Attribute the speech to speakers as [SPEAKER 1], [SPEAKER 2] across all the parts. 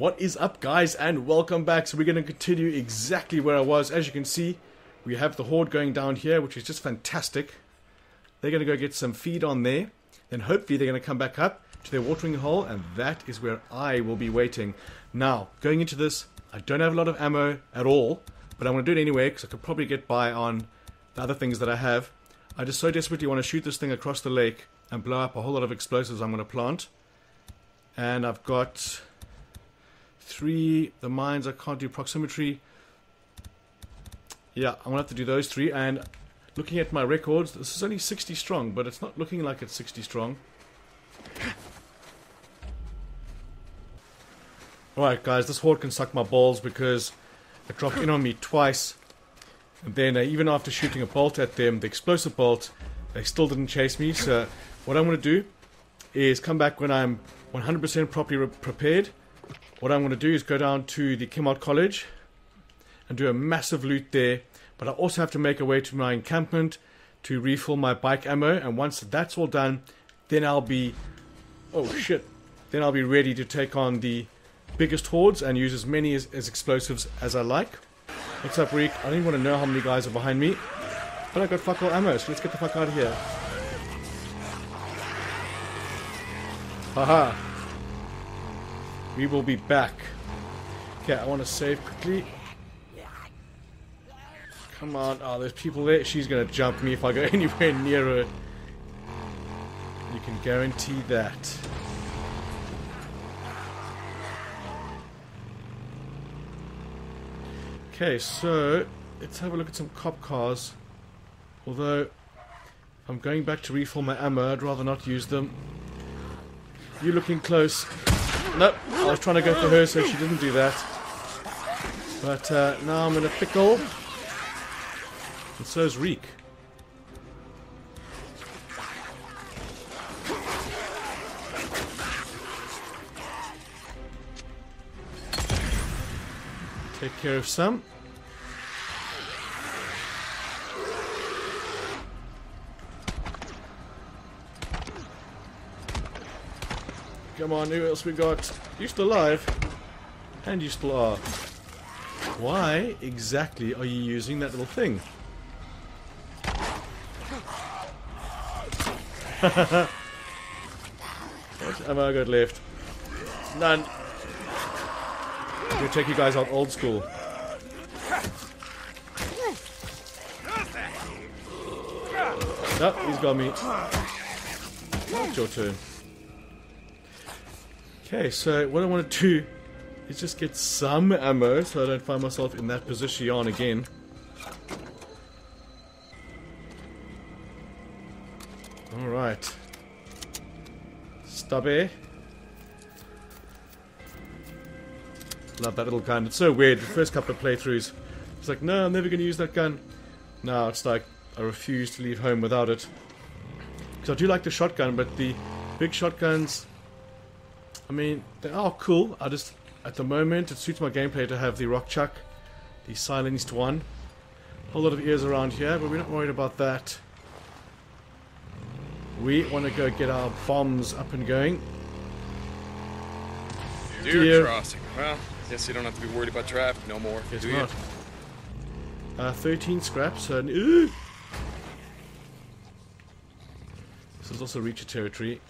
[SPEAKER 1] What is up, guys, and welcome back. So we're going to continue exactly where I was. As you can see, we have the horde going down here, which is just fantastic. They're going to go get some feed on there. Then hopefully they're going to come back up to their watering hole, and that is where I will be waiting. Now, going into this, I don't have a lot of ammo at all, but I'm going to do it anyway because I could probably get by on the other things that I have. I just so desperately want to shoot this thing across the lake and blow up a whole lot of explosives I'm going to plant. And I've got three. The mines I can't do proximity. Yeah, I'm gonna have to do those three. And looking at my records, this is only 60 strong, but it's not looking like it's 60 strong. Alright, guys, this horde can suck my balls because it dropped in on me twice. And then, uh, even after shooting a bolt at them, the explosive bolt, they still didn't chase me. So, what I'm going to do is come back when I'm 100% properly prepared. What I'm going to do is go down to the Chemult College and do a massive loot there. But I also have to make a way to my encampment to refill my bike ammo. And once that's all done, then I'll be. Oh shit. Then I'll be ready to take on the biggest hordes and use as many as, as explosives as I like. What's up, Reek? I don't even want to know how many guys are behind me. But I got fuck all ammo, so let's get the fuck out of here. Haha. We will be back. Okay, I want to save quickly. Come on. Oh, there's people there. She's going to jump me if I go anywhere near her. You can guarantee that. Okay, so let's have a look at some cop cars. Although, I'm going back to refill my ammo. I'd rather not use them. You looking close. Nope, I was trying to go for her so she didn't do that. But uh, now I'm in a pickle. And so is Reek. Take care of some. Come on, who else we got? You still alive? And you still are. Why exactly are you using that little thing? what am I got left? None. We'll take you guys out old school. No, he's got me. It's your turn. Okay, so what I want to do is just get some ammo so I don't find myself in that position again. Alright. Stubby. Love that little gun. It's so weird. The first couple of playthroughs, it's like, no, I'm never going to use that gun. Now it's like, I refuse to leave home without it. Because I do like the shotgun, but the big shotguns, I mean, they are cool. I just, at the moment, it suits my gameplay to have the Rock Chuck, the silenced one. A whole lot of ears around here, but we're not worried about that. We want to go get our bombs up and going.
[SPEAKER 2] Deer,
[SPEAKER 1] Deer.
[SPEAKER 2] crossing. Well, guess you don't have to be worried about traffic no more.
[SPEAKER 1] Guess
[SPEAKER 2] do
[SPEAKER 1] not.
[SPEAKER 2] you?
[SPEAKER 1] Uh, 13 scraps. And, Ooh! This is also Reacher territory.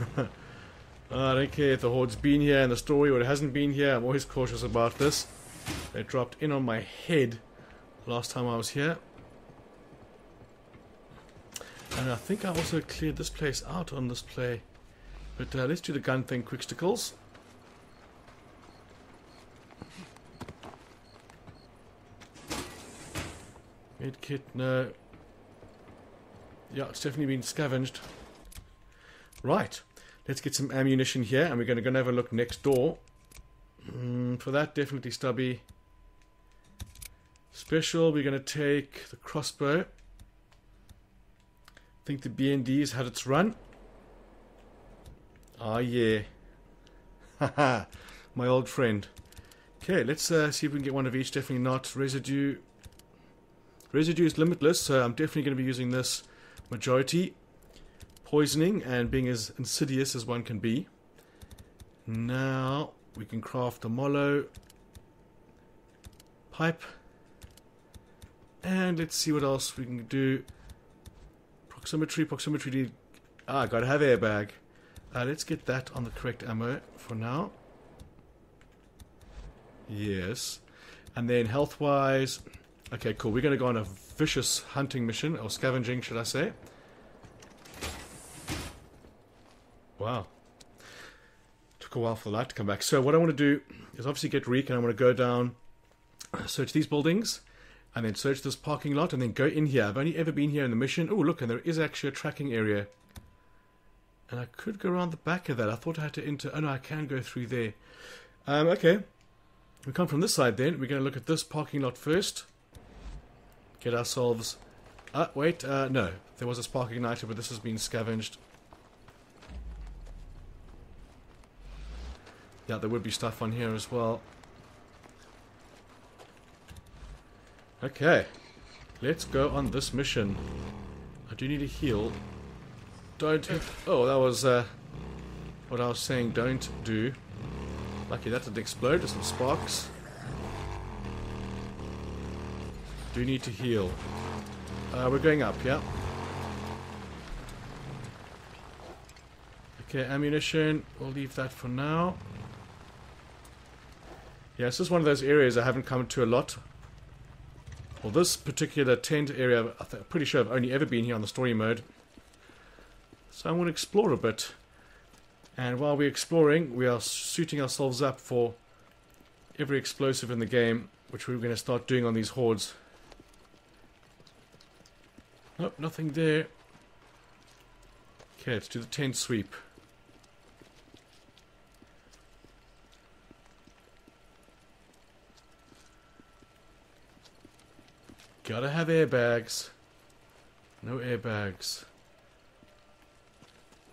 [SPEAKER 1] I don't care if the Horde's been here in the story or it hasn't been here. I'm always cautious about this. They dropped in on my head last time I was here. And I think I also cleared this place out on this play. But uh, let's do the gun thing, quicksticles. Medkit, no. Yeah, it's definitely been scavenged. Right, let's get some ammunition here, and we're going to go and have a look next door. Mm, for that, definitely stubby. Special, we're going to take the crossbow. I think the BND's had its run. Ah, yeah. Haha, my old friend. Okay, let's uh, see if we can get one of each. Definitely not. Residue. Residue is limitless, so I'm definitely going to be using this majority. Poisoning and being as insidious as one can be. Now we can craft a mollo pipe. And let's see what else we can do. Proximetry, proximetry. Ah, gotta have airbag. Uh, let's get that on the correct ammo for now. Yes. And then health wise. Okay, cool. We're going to go on a vicious hunting mission, or scavenging, should I say. Wow. Took a while for the light to come back. So, what I want to do is obviously get Reek, and I want to go down, search these buildings, and then search this parking lot, and then go in here. I've only ever been here in the mission. Oh, look, and there is actually a tracking area. And I could go around the back of that. I thought I had to enter. Oh, no, I can go through there. Um, okay. We come from this side then. We're going to look at this parking lot first. Get ourselves... Uh, wait, uh, no. There was a spark igniter, but this has been scavenged. Yeah, there would be stuff on here as well. Okay. Let's go on this mission. I do need a heal. Don't... Oh, that was uh, what I was saying don't do. Lucky that didn't explode, just some sparks. Do need to heal. Uh, we're going up, yeah? Okay, ammunition. We'll leave that for now. Yeah, this is one of those areas I haven't come to a lot. Well, this particular tent area, I'm pretty sure I've only ever been here on the story mode. So I want to explore a bit. And while we're exploring, we are suiting ourselves up for every explosive in the game, which we're going to start doing on these hordes. Nope, nothing there. Okay, let's do the tent sweep. Gotta have airbags. No airbags.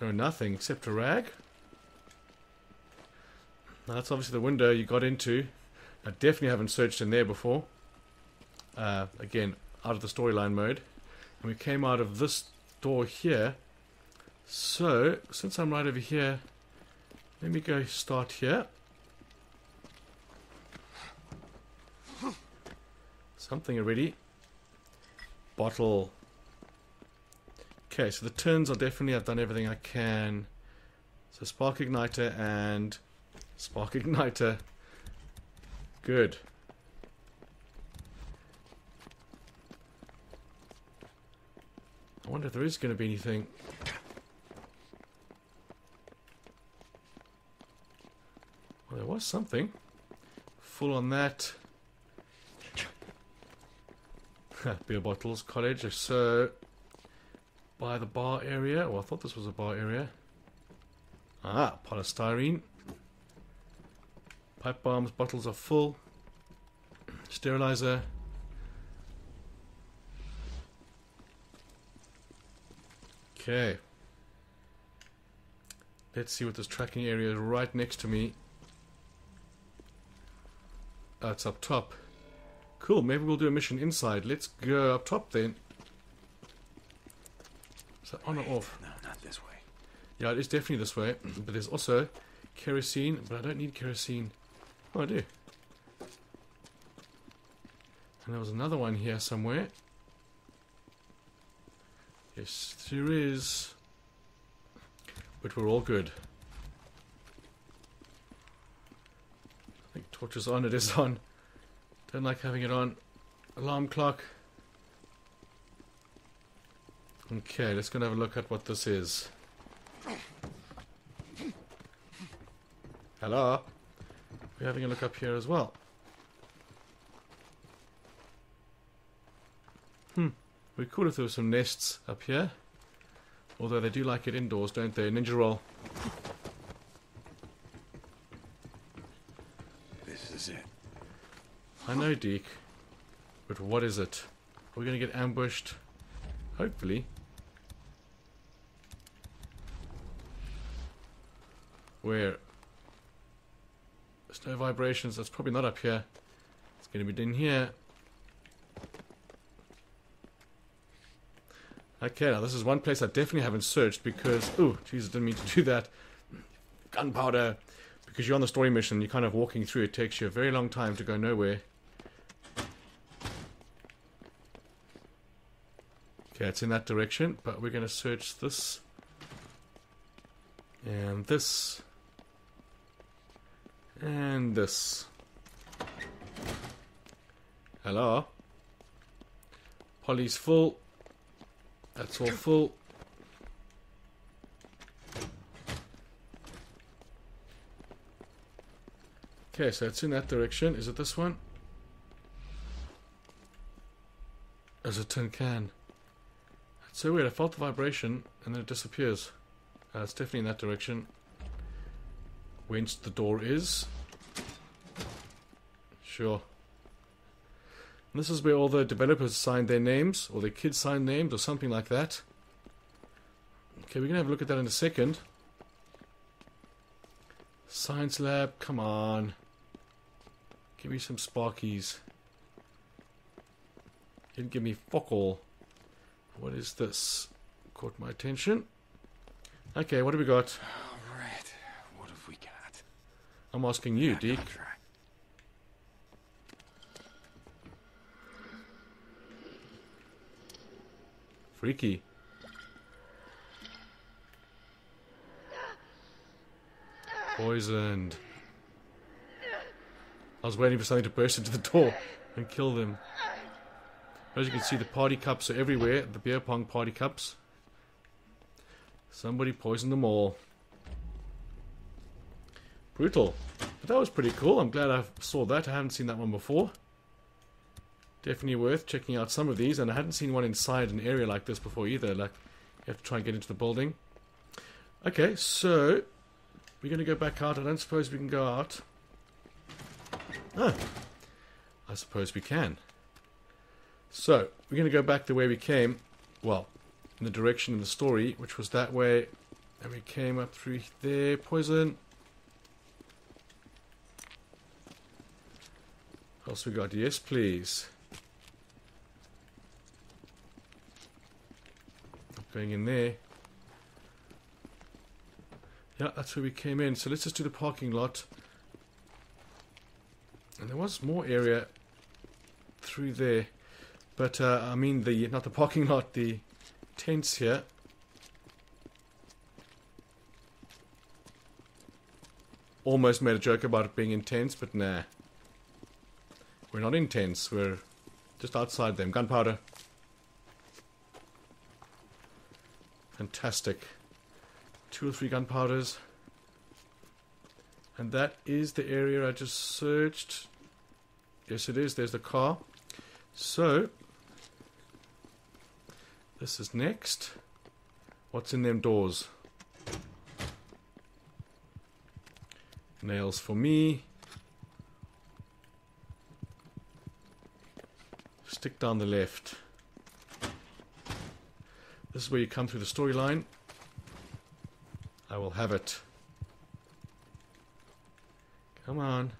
[SPEAKER 1] No, nothing except a rag. Now that's obviously the window you got into. I definitely haven't searched in there before. Uh, again, out of the storyline mode. And we came out of this door here. So, since I'm right over here, let me go start here. Something already. Bottle. Okay, so the turns are definitely, I've done everything I can. So spark igniter and Spark igniter. Good. I wonder if there is going to be anything. Well, there was something. Full on that. Beer bottles, cottage. So, by the bar area. Well, I thought this was a bar area. Ah, polystyrene. Pipe bombs, bottles are full. Sterilizer. Okay. Let's see what this tracking area is right next to me. Oh, it's up top. Cool, maybe we'll do a mission inside. Let's go up top then. Is that on or off?
[SPEAKER 3] No, not this way.
[SPEAKER 1] Yeah, it is definitely this way. But there's also kerosene, but I don't need kerosene. Oh, I do. And there was another one here somewhere. Yes, there is. But we're all good. I think torch is on, it is on. Don't like having it on. Alarm clock. Okay, let's go and have a look at what this is. Hello? We're having a look up here as well. Hmm. We could if there were some nests up here. Although they do like it indoors, don't they? Ninja roll.
[SPEAKER 3] This is it.
[SPEAKER 1] Know, Deke. But what is it? We're to get ambushed? Hopefully. Where? There's no vibrations. That's probably not up here. It's to be down here. Okay, now this is one place I definitely haven't searched because... Oh, Jesus, didn't mean to do that. Gunpowder. Because you're on the story mission, you're kind of walking through. It takes you a very long time to go nowhere. Okay, it's in that direction, but we're going to search this. And this. And this. Hello? Polly's full. That's all full. Okay, so it's in that direction. Is it this one? There's a tin can. So weird. I felt the vibration and then it disappears. Uh, it's definitely in that direction. Whence the door is. Sure. And this is where all the developers signed their names, or their kids signed names, or something like that. Okay, we're going to have a look at that in a second. Science lab, come on. Give me some sparkies. You didn't give me fuck all. What is this? Caught my attention. Okay, what have we got?
[SPEAKER 3] All right. What have we got?
[SPEAKER 1] I'm asking you, Deke. Freaky. Poisoned. I was waiting for something to burst into the door and kill them. As you can see, the party cups are everywhere. The beer pong party cups. Somebody poisoned them all. Brutal. But that was pretty cool. I'm glad I saw that. I haven't seen that one before. Definitely worth checking out some of these. And I hadn't seen one inside an area like this before either. Like, you have to try and get into the building. Okay, so... We're going to go back out. I don't suppose we can go out. Oh. I suppose we can. So, we're going to go back the way we came. Well, in the direction of the story, which was that way. And we came up through there. Poison. What else we got? Yes, please. Going in there. Yeah, that's where we came in. So let's just do the parking lot. And there was more area through there. But, uh, I mean, the not the parking lot, the tents here. Almost made a joke about it being intense, but nah. We're not intense, we're just outside them. Gunpowder. Fantastic. Two or three gunpowders. And that is the area I just searched. Yes, it is. There's the car. So, this is next. What's in them doors? Nails for me. Stick down the left. This is where you come through the storyline. I will have it. Come on.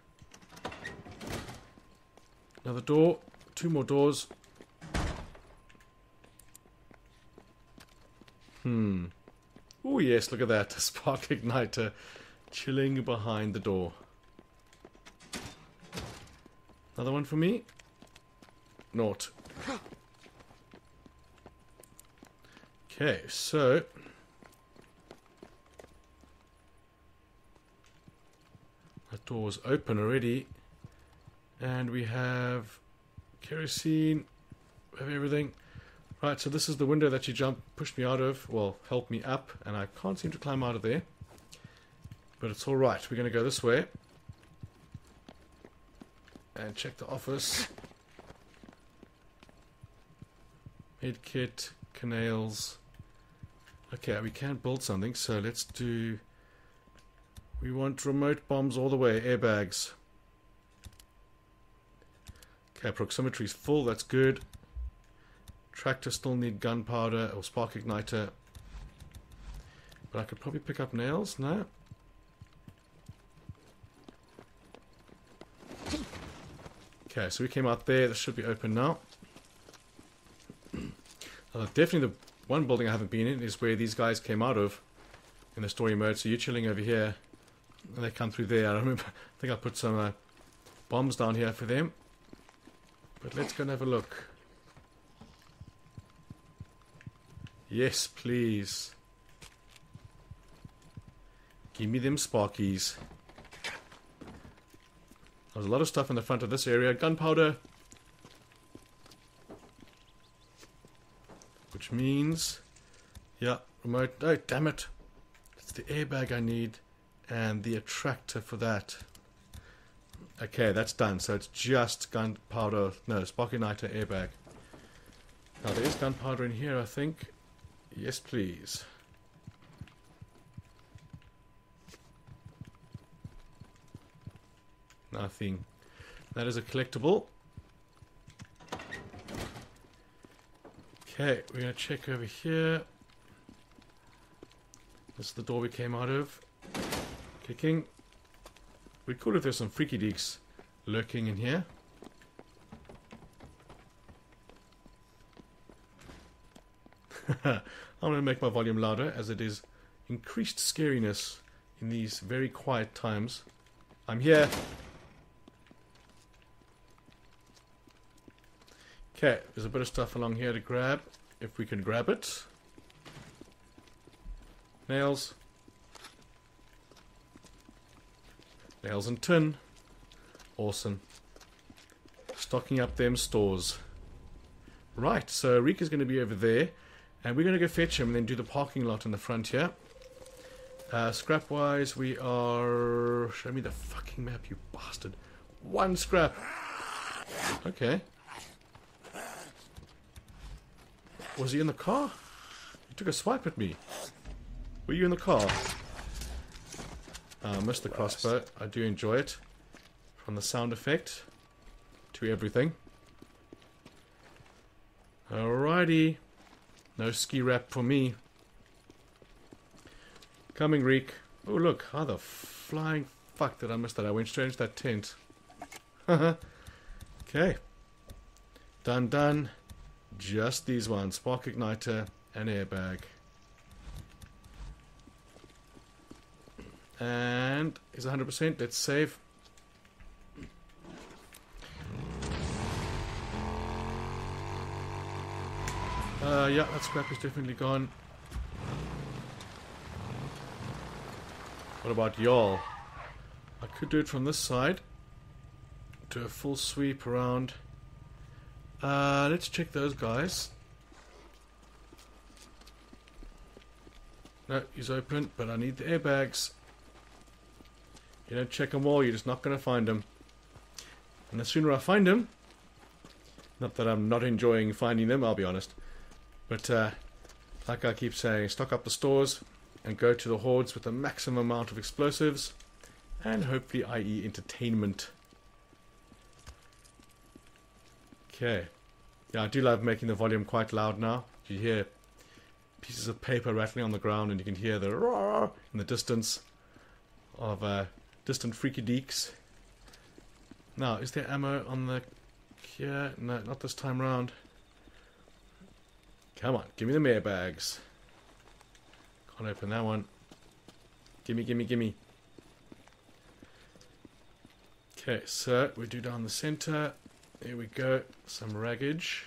[SPEAKER 1] Another door. Two more doors. Hmm. Oh yes, look at that. A spark igniter chilling behind the door. Another one for me? Naught. Okay, so... That door's open already. And we have kerosene. We have everything. Right, so this is the window that you jump, pushed me out of. Well, helped me up, and I can't seem to climb out of there. But it's alright. We're going to go this way. And check the office. Med kit, canals. Okay, we can't build something, so let's do... We want remote bombs all the way, airbags. Okay, proximity's full, that's good. Tractor still need gunpowder or spark igniter. But I could probably pick up nails, no? Okay, so we came out there, this should be open now. Uh, definitely the one building I haven't been in is where these guys came out of in the story mode. So you're chilling over here, and they come through there. I remember. I think I put some uh, bombs down here for them. But let's go and have a look. Yes, please. Give me them sparkies. There's a lot of stuff in the front of this area. Gunpowder. Which means... Yeah, remote... Oh, damn it. It's the airbag I need. And the attractor for that. Okay, that's done. So it's just gunpowder... No, spark igniter airbag. Now, there is gunpowder in here, I think. Yes, please. Nothing. That is a collectible. Okay, we're going to check over here. This is the door we came out of. Kicking. We could if there's some freaky deeks lurking in here. I'm going to make my volume louder as it is increased scariness in these very quiet times. I'm here. Okay, there's a bit of stuff along here to grab, if we can grab it. Nails. Nails and tin. Awesome. Stocking up them stores. Right, so Reek is going to be over there. And we're going to go fetch him and then do the parking lot in the front here. Uh, scrap wise, we are. Show me the fucking map, you bastard. One scrap. Okay. Was he in the car? He took a swipe at me. Were you in the car? Uh, missed the crossbow. I do enjoy it. From the sound effect to everything. Alrighty. No ski wrap for me. Coming, Reek. Oh, look. How the flying fuck did I miss that? I went straight into that tent. okay. Done, done. Just these ones. Spark igniter and airbag. And is 100%. Let's save. Uh, yeah, that scrap is definitely gone. What about y'all? I could do it from this side. Do a full sweep around. Uh, let's check those guys. No, he's open, but I need the airbags. You don't check them all, you're just not going to find them. And the sooner I find them, not that I'm not enjoying finding them, I'll be honest. But, uh, like I keep saying, stock up the stores and go to the hordes with the maximum amount of explosives and hopefully, i.e., entertainment. Okay. Yeah, I do love making the volume quite loud now. You hear pieces of paper rattling on the ground and you can hear the roar in the distance of uh, distant freaky deeks. Now, is there ammo on the... Yeah, no, not this time round. Come on, give me the mayor bags. Can't open that one. Gimme, gimme, gimme. Okay, so we do down the center. There we go. Some raggage.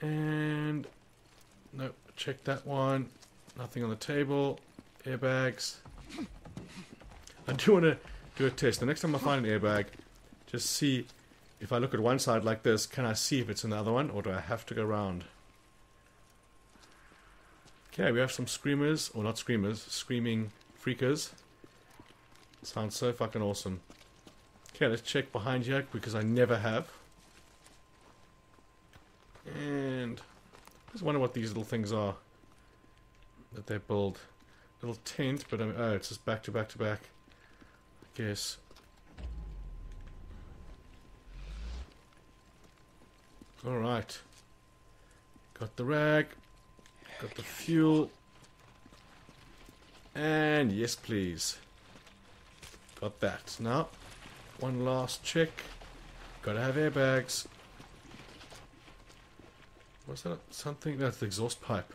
[SPEAKER 1] And nope, check that one. Nothing on the table. Airbags. I do want to do a test. The next time I find an airbag, just see if I look at one side like this, can I see if it's in the other one, or do I have to go around? Okay, we have some screamers, or not screamers, screaming freakers. Sounds so fucking awesome. Okay, let's check behind here, because I never have. And I just wonder what these little things are that they build. Little tent, but um, oh, it's just back to back to back. I guess. Alright. Got the rag. Got the fuel. And yes, please. Got that. Now, one last check. Gotta have airbags. Was that something? That's the exhaust pipe.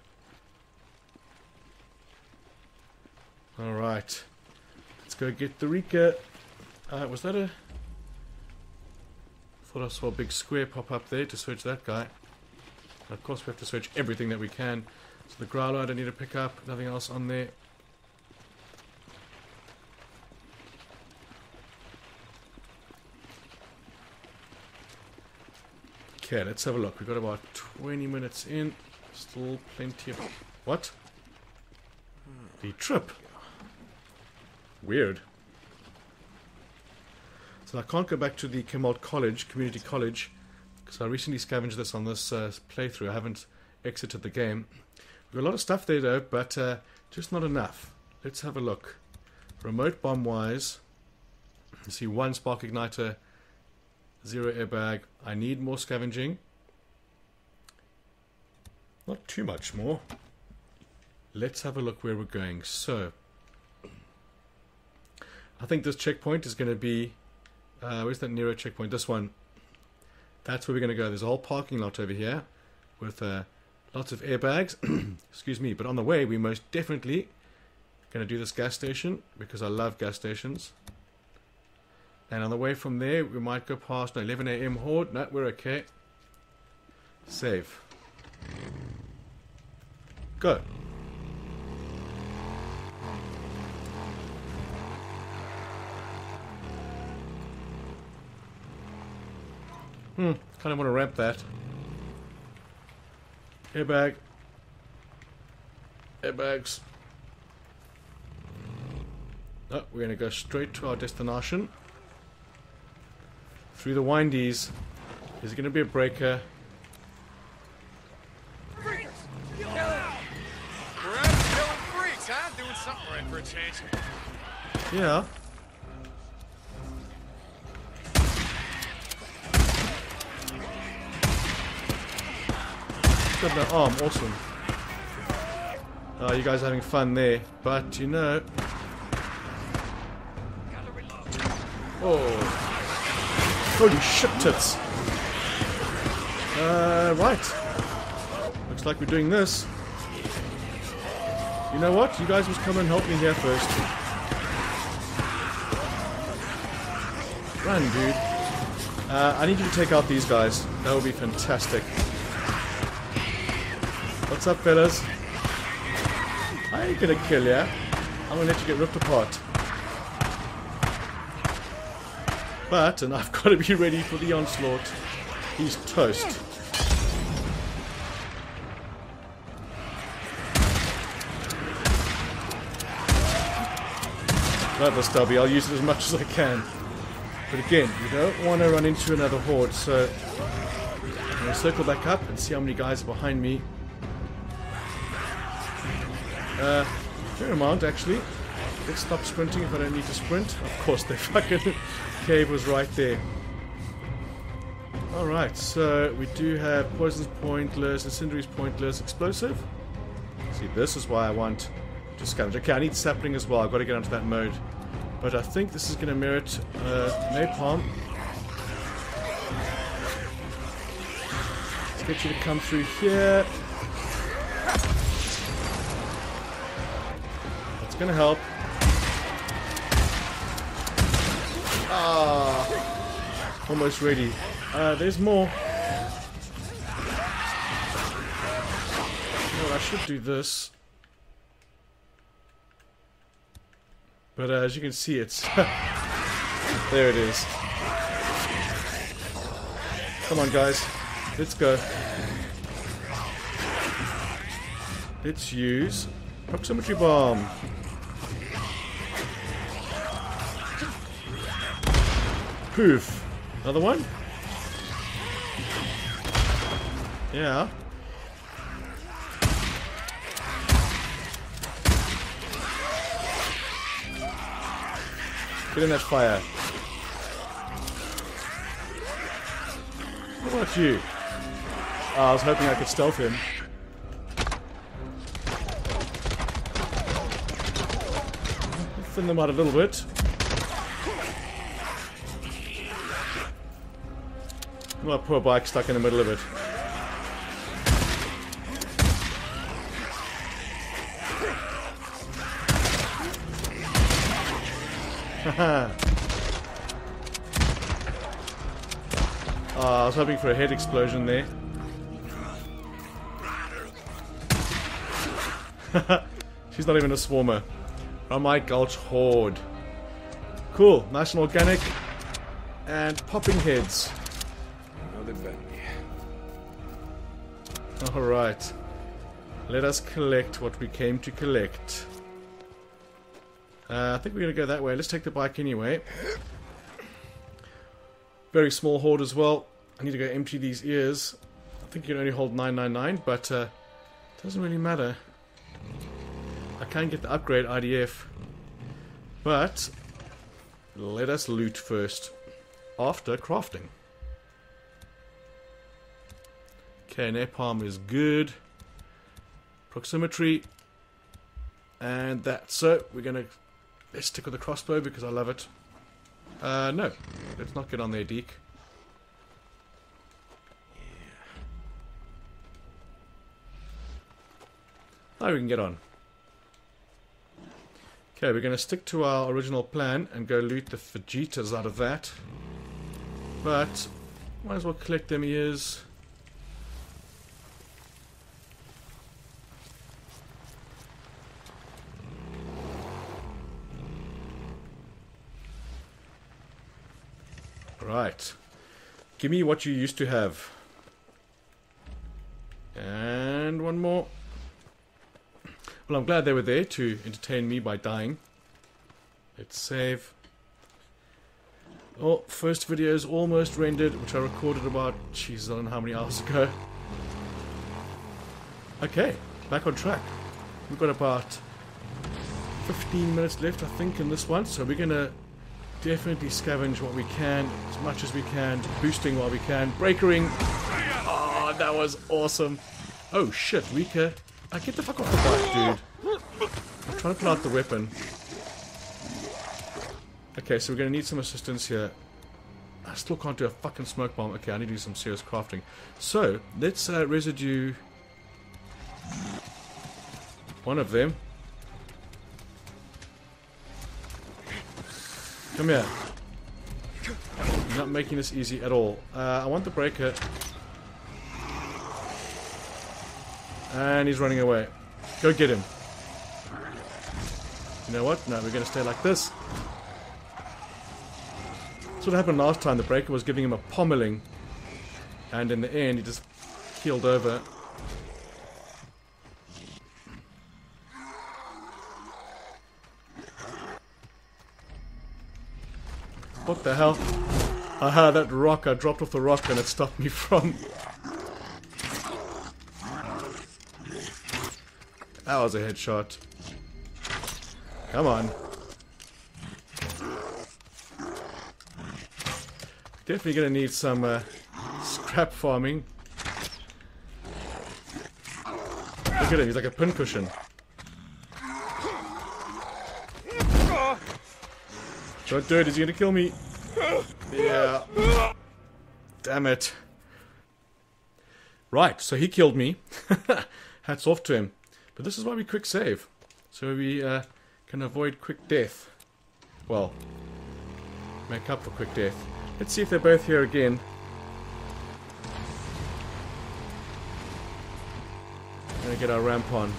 [SPEAKER 1] Alright. Let's go get the Rika. Uh, was that a... Thought I saw a big square pop up there to search that guy. Of course we have to search everything that we can. So the growler I don't need to pick up. Nothing else on there. Okay, let's have a look. We've got about 20 minutes in. Still plenty of... What? The trip. Weird. So I can't go back to the Chemult College, Community College, because I recently scavenged this on this uh, playthrough. I haven't exited the game. We've got a lot of stuff there though, but uh, just not enough. Let's have a look. Remote bomb wise, you see one spark igniter, zero airbag. I need more scavenging. Not too much more. Let's have a look where we're going. So, I think this checkpoint is going to be. Uh, where's that Nero checkpoint? This one. That's where we're going to go. There's a whole parking lot over here with uh, lots of airbags. Excuse me. But on the way, we most definitely going to do this gas station because I love gas stations. And on the way from there, we might go past an 11 a.m. horde. No, we're okay. Save. Go. Hmm, kind of want to ramp that. Airbag. Airbags. Oh, we're going to go straight to our destination. Through the windies. Is it going to be a breaker?
[SPEAKER 2] We're out killing freaks, huh? Doing something right for a change.
[SPEAKER 1] Yeah. Got no arm, awesome. Oh, you guys are having fun there, but you know. Oh. Holy shit tits. Uh, right. Looks like we're doing this. You know what? You guys must come and help me here first. Run, dude. Uh, I need you to take out these guys. That would be fantastic. What's up, fellas? I ain't gonna kill ya. I'm gonna let you get ripped apart. But, and I've got to be ready for the onslaught. He's toast. Love stubby. I'll use it as much as I can. But again, you don't want to run into another horde, so I'm going to circle back up and see how many guys are behind me. Uh, fair amount, actually. Let's stop sprinting if I don't need to sprint. Of course, the fucking cave was right there. Alright, so we do have poison's pointless, incendiary's pointless, explosive. See, this is why I want to scavenge. Okay, I need sapling as well. I've got to get onto that mode. But I think this is going to merit uh, napalm. Let's get you to come through here. To help. Ah, almost ready. Uh, there's more. What, I should do this. But uh, as you can see, it's... there it is. Come on, guys. Let's go. Let's use proximity bomb. Poof. Another one? Yeah. Get in that fire. What about you? Oh, I was hoping I could stealth him. Thin them out a little bit. My poor bike stuck in the middle of it. oh, I was hoping for a head explosion there. She's not even a swarmer. Oh my gulch horde. Cool, nice and organic. And popping heads. Let us collect what we came to collect. Uh, I think we're going to go that way. Let's take the bike anyway. Very small horde as well. I need to go empty these ears. I think you can only hold 999, but uh, doesn't really matter. I can get the upgrade IDF. But let us loot first. After crafting. Okay, napalm is good. Proximity. And that. So, we're going to... Let's stick with the crossbow because I love it. Uh, no. Let's not get on there, Deke. Now we can get on. Okay, we're going to stick to our original plan and go loot the Vegetas out of that. But, might as well collect them ears. Right. Give me what you used to have. And one more. Well, I'm glad they were there to entertain me by dying. Let's save. Oh, first video is almost rendered, which I recorded about, Jesus, I don't know how many hours ago. Okay, back on track. We've got about 15 minutes left, I think, in this one, so we're gonna definitely scavenge what we can, as much as we can, boosting while we can, breakering. Oh, that was awesome. Oh shit, weaker. Uh, get the fuck off the bike, dude. I'm trying to pull out the weapon. Okay, so we're gonna need some assistance here. I still can't do a fucking smoke bomb. Okay, I need to do some serious crafting. So, let's uh, residue one of them. Come here. You're not making this easy at all. Uh, I want the breaker. And he's running away. Go get him. You know what? No, we're going to stay like this. That's what happened last time. The breaker was giving him a pommeling. And in the end, he just keeled over. The hell? Aha, that rock. I dropped off the rock and it stopped me from... That was a headshot. Come on. Definitely gonna need some uh, scrap farming. Look at him, he's like a pincushion. Don't do it, he's gonna kill me. Yeah. Damn it. Right, so he killed me. Hats off to him. But this is why we quick save. So we uh, can avoid quick death. Well, make up for quick death. Let's see if they're both here again. Gonna get our ramp on.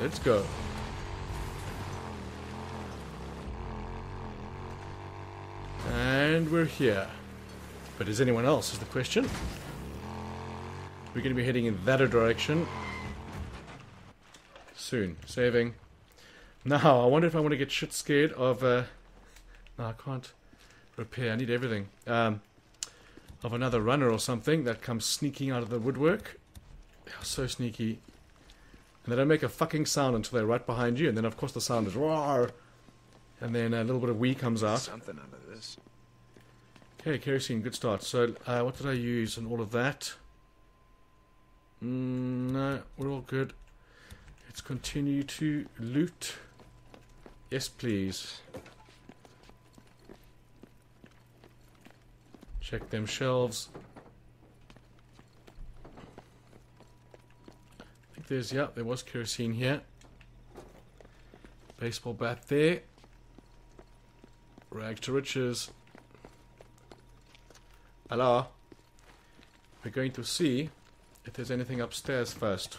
[SPEAKER 1] Let's go. And we're here. But is anyone else, is the question. We're going to be heading in that direction. Soon. Saving. Now, I wonder if I want to get shit scared of... Uh, no, I can't repair. I need everything. Um, of another runner or something that comes sneaking out of the woodwork. They are so sneaky. And they don't make a fucking sound until they're right behind you. And then, of course, the sound is roar. And then a little bit of wee comes out.
[SPEAKER 3] Something out of this.
[SPEAKER 1] Okay, kerosene, good start. So, uh, what did I use and all of that? Mm, no, we're all good. Let's continue to loot. Yes, please. Check them shelves. I think there's, yeah, there was kerosene here. Baseball bat there. Rag to riches. Hello. We're going to see if there's anything upstairs first.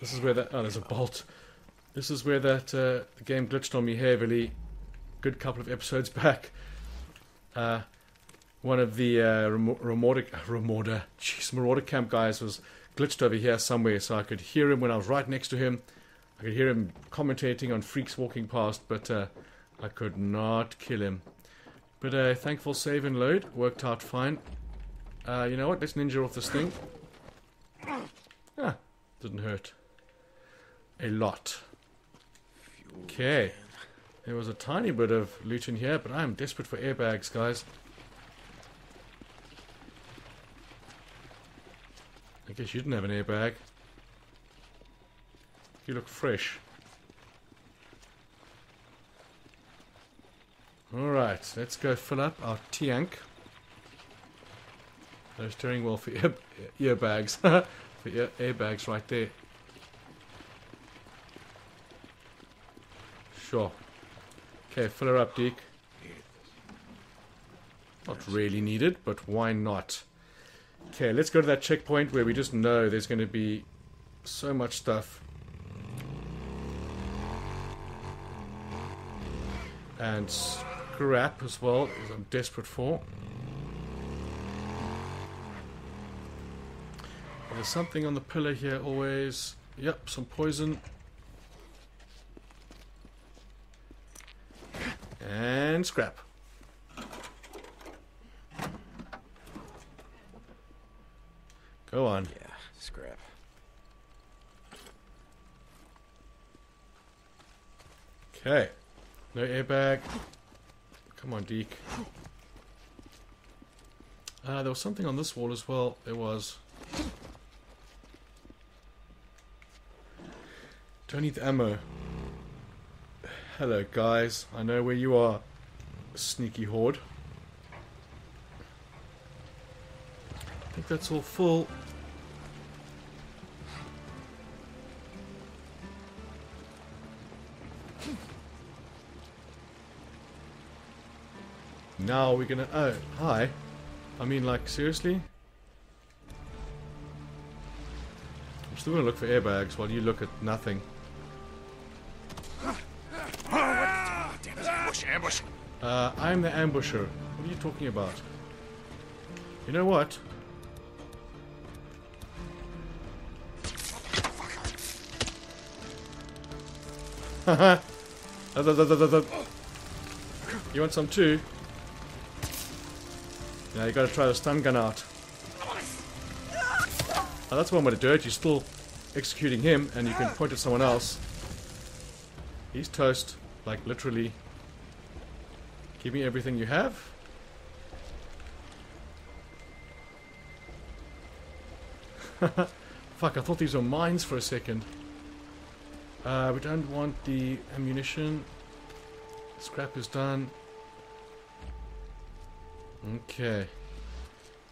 [SPEAKER 1] This is where that. Oh, there's a bolt. This is where that uh, the game glitched on me heavily. Good couple of episodes back. Uh, one of the uh, remo- remorder, remorder, jeez, marauder camp guys was glitched over here somewhere, so I could hear him when I was right next to him. I could hear him commentating on freaks walking past, but uh, I could not kill him. But uh, thankful save and load worked out fine. Uh, you know what? Let's ninja off this thing. Ah, didn't hurt. A lot. Okay. There was a tiny bit of loot in here, but I am desperate for airbags, guys. I guess you didn't have an airbag. You look fresh. Alright, let's go fill up our tank. No steering wheel for ear, earbags. for ear, airbags right there. Sure. Okay, fill her up, Deke. Not really needed, but why not? Okay, let's go to that checkpoint where we just know there's going to be so much stuff. And scrap as well, as I'm desperate for. There's something on the pillar here always. Yep, some poison. And scrap. Go on.
[SPEAKER 3] Yeah, scrap.
[SPEAKER 1] Okay. No airbag. Come on, Deke. Uh, there was something on this wall as well. There was. Don't need the ammo. Hello, guys. I know where you are, sneaky horde. I think that's all full. Now we're gonna. Oh, hi. I mean, like, seriously? I'm still gonna look for airbags while you look at nothing.
[SPEAKER 2] Ambush, ambush.
[SPEAKER 1] Uh, I'm the ambusher. What are you talking about? You know what? Haha. You want some too? Yeah, you gotta try the stun gun out. That's one way to do it. You're still executing him, and you can point at someone else. He's toast. Like, literally. Give me everything you have. Fuck, I thought these were mines for a second. Uh, we don't want the ammunition. Scrap is done. Okay.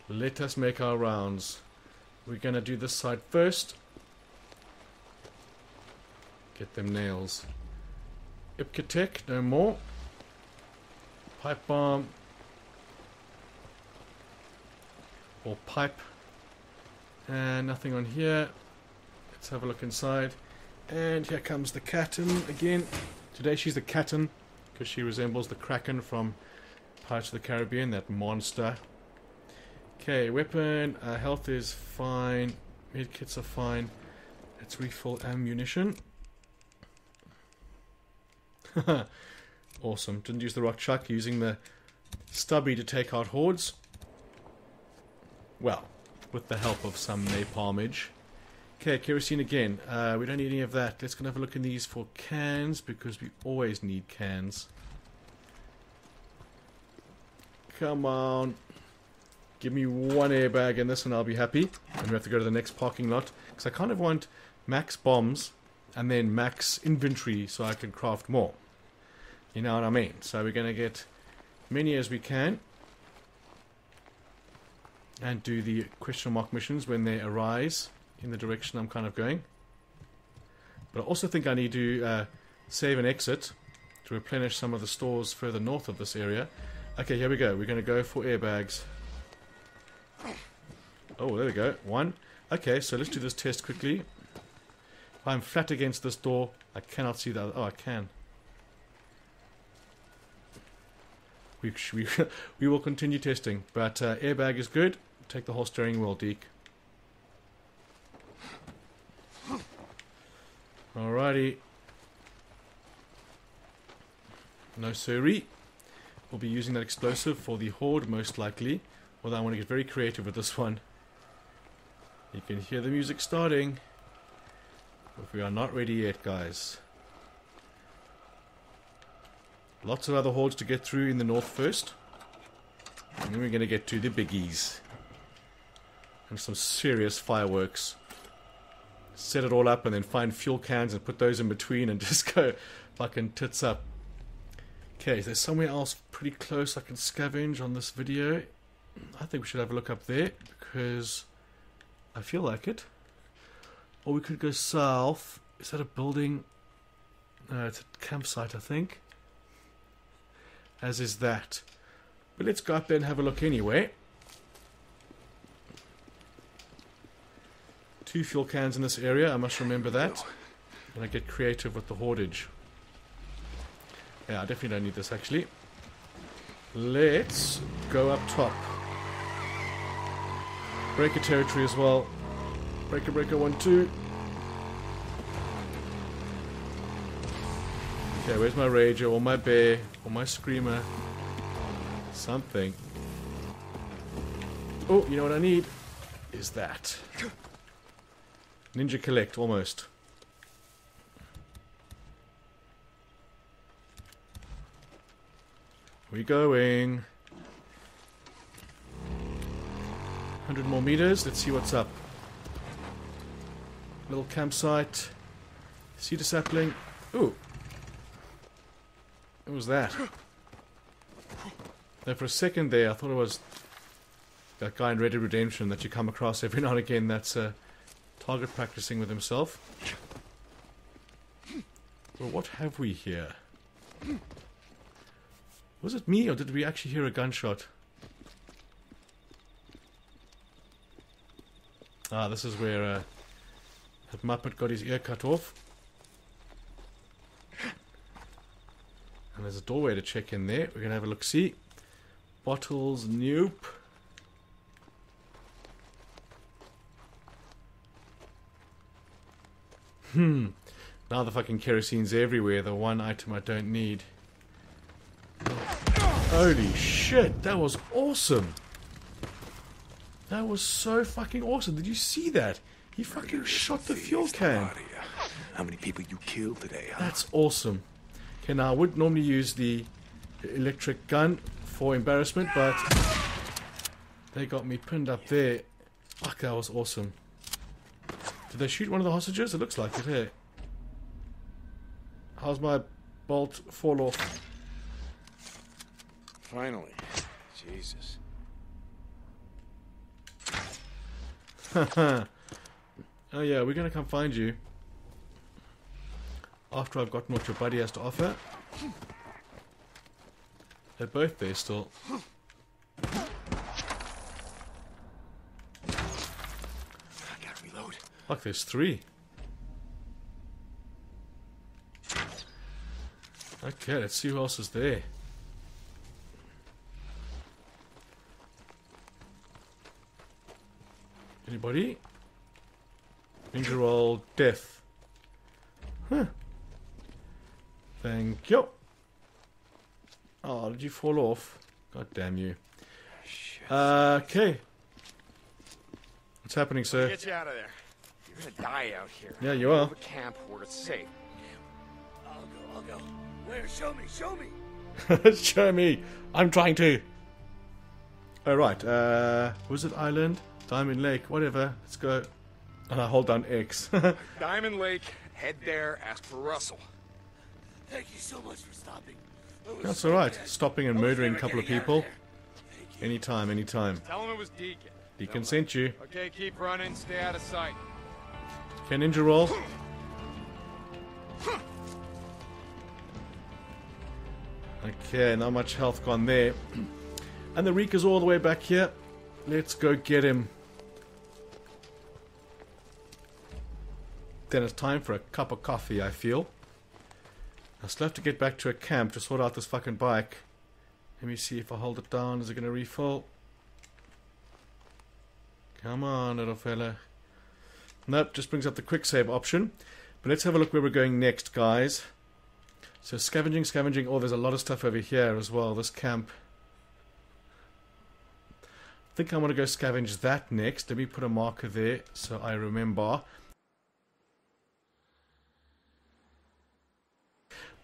[SPEAKER 1] Let us make our rounds. We're gonna do this side first. Get them nails. Ipkatek, no more. Pipe bomb. Or pipe. And nothing on here. Let's have a look inside. And here comes the Katten again. Today she's the Katten because she resembles the Kraken from Pirates of the Caribbean, that monster. Okay, weapon, uh, health is fine. Medkits are fine. Let's refill ammunition. awesome. Didn't use the rock chuck, using the stubby to take out hordes. Well, with the help of some napalmage. Okay, kerosene again. Uh, we don't need any of that. Let's go and have a look in these for cans because we always need cans. Come on. Give me one airbag in this and I'll be happy. And we have to go to the next parking lot. Because I kind of want max bombs and then max inventory so I can craft more. You know what I mean? So we're going to get many as we can. And do the question mark missions when they arise in the direction I'm kind of going. But I also think I need to uh, save and exit to replenish some of the stores further north of this area. Okay, here we go. We're going to go for airbags. Oh, there we go. One. Okay, so let's do this test quickly. I'm flat against this door, I cannot see that. Oh, I can. We, we, we will continue testing, but uh, airbag is good. Take the whole steering wheel, Deke. Alrighty. No siree. We'll be using that explosive for the horde, most likely. Although I want to get very creative with this one. You can hear the music starting. But we are not ready yet, guys. Lots of other hordes to get through in the north first. And then we're going to get to the biggies. And some serious fireworks. Set it all up and then find fuel cans and put those in between and just go fucking tits up. Okay, is there somewhere else pretty close I can scavenge on this video? I think we should have a look up there because I feel like it. Or we could go south. Is that a building? No, it's a campsite, I think. As is that. But let's go up there and have a look anyway. Two fuel cans in this area, I must remember that. And I get creative with the hoardage. Yeah, I definitely don't need this actually. Let's go up top. Breaker territory as well. Breaker, breaker, one, two. Okay, where's my rager or my bear or my screamer? Something. Oh, you know what I need? Is that. Ninja collect, almost. We going. 100 more meters. Let's see what's up. Little campsite. Cedar sapling. Ooh. What was that? Now for a second there, I thought it was that guy in Red Dead Redemption that you come across every now and again that's uh, target practicing with himself. Well, what have we here? Was it me or did we actually hear a gunshot? Ah, this is where uh, that Muppet got his ear cut off. And there's a doorway to check in there. We're going to have a look see. Bottles, nope. Hmm. Now the fucking kerosene's everywhere. The one item I don't need. Holy shit, that was awesome. That was so fucking awesome. Did you see that? He fucking shot the fuel can.
[SPEAKER 3] How many people you killed today, huh?
[SPEAKER 1] That's awesome. Okay, now I would normally use the electric gun for embarrassment, but they got me pinned up there. Fuck, that was awesome. Did they shoot one of the hostages? It looks like it, hey. How's my bolt fall off?
[SPEAKER 3] Finally. Jesus.
[SPEAKER 1] oh yeah, we're gonna come find you. After I've gotten what your buddy has to offer. They're both there still.
[SPEAKER 3] I gotta reload.
[SPEAKER 1] Fuck, there's three. Okay, let's see who else is there. Anybody? Finger roll, death. Huh. Thank you. Oh, did you fall off? God damn you. Uh, okay. What's happening, sir?
[SPEAKER 2] Get you out of there.
[SPEAKER 3] You're gonna die out here.
[SPEAKER 1] Yeah, you are.
[SPEAKER 3] Go to camp where it's safe.
[SPEAKER 4] I'll go, I'll go. Where? Show me, show me.
[SPEAKER 1] Show me. I'm trying to. All right. Uh, was it Island? Diamond Lake? Whatever. Let's go. And I hold down X.
[SPEAKER 2] Diamond Lake, head there, ask for Russell.
[SPEAKER 4] Thank you so much for stopping.
[SPEAKER 1] That's
[SPEAKER 4] so
[SPEAKER 1] all right. Stopping and murdering a couple of people.
[SPEAKER 4] there. Thank you.
[SPEAKER 1] Anytime, anytime.
[SPEAKER 2] Tell him it was Deacon.
[SPEAKER 1] Deacon sent you.
[SPEAKER 2] Okay, keep running, stay out of sight.
[SPEAKER 1] Okay, ninja roll. Okay, not much health gone there. And the Reek is all the way back here. Let's go get him. Then it's time for a cup of coffee, I feel. I still have to get back to a camp to sort out this fucking bike. Let me see if I hold it down. Is it going to refill? Come on, little fella. Nope, just brings up the quick save option. But let's have a look where we're going next, guys. So scavenging, scavenging. Oh, there's a lot of stuff over here as well. This camp. I think I want to go scavenge that next. Let me put a marker there so I remember.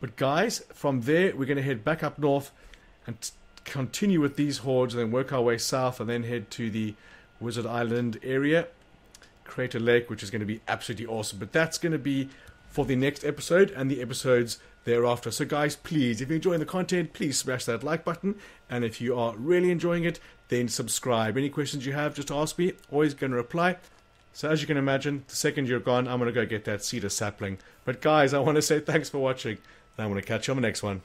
[SPEAKER 1] But guys, from there we're going to head back up north and t- continue with these hordes and then work our way south and then head to the Wizard Island area. Crater Lake, which is going to be absolutely awesome. But that's going to be for the next episode and the episodes thereafter. So, guys, please, if you're enjoying the content, please smash that like button. And if you are really enjoying it, then subscribe. Any questions you have, just ask me. Always going to reply. So, as you can imagine, the second you're gone, I'm going to go get that cedar sapling. But, guys, I want to say thanks for watching, and I'm going to catch you on the next one.